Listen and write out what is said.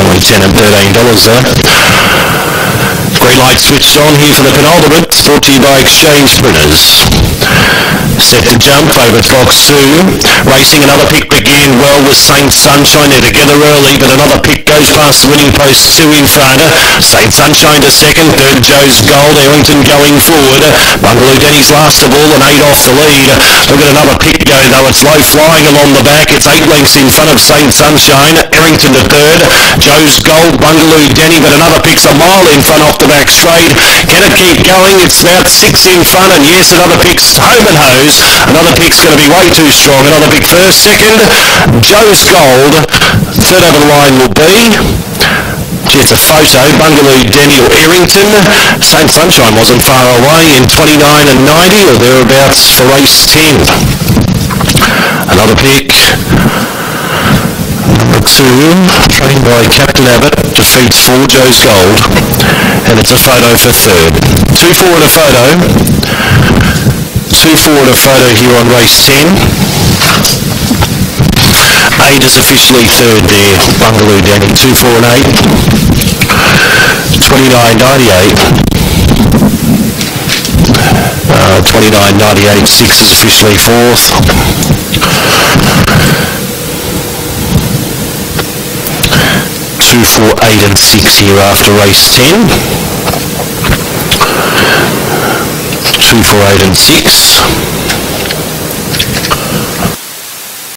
only 10 and 13 dollars there. Green light switched on here for the penultimate, brought to you by Exchange Printers. Set to jump, favourite Fox Sue. Racing another pick began well with Saint Sunshine. They're together early, but another pick goes past the winning post two in front. Saint Sunshine to second, third Joe's Gold. Errington going forward. Bungaloo Denny's last of all and eight off the lead. Look at another pick go though. It's low flying along the back. It's eight lengths in front of Saint Sunshine. Errington to third. Joe's Gold, Bungaloo Denny, but another pick's a mile in front off the back straight. Can it keep going? It's about six in front and yes, another home and hose. Another pick's going to be way too strong. Another pick first, second. Joe's Gold. Third over the line will be It's a photo, Bungaloo, Daniel Errington. Saint Sunshine wasn't far away in 29 and 90 or thereabouts for race 10. Another pick. Number two, trained by Captain Abbott, defeats four Joe's Gold, and it's a photo for third. Two forward a photo. Two forward a photo here on race 10. Eight is officially third there, Bungaloo Danny, two, four and eight. Twenty-nine ninety-eight. Uh, twenty-nine ninety-eight, six is officially fourth. Two, four, eight and six here after race ten. Two, four, eight and six.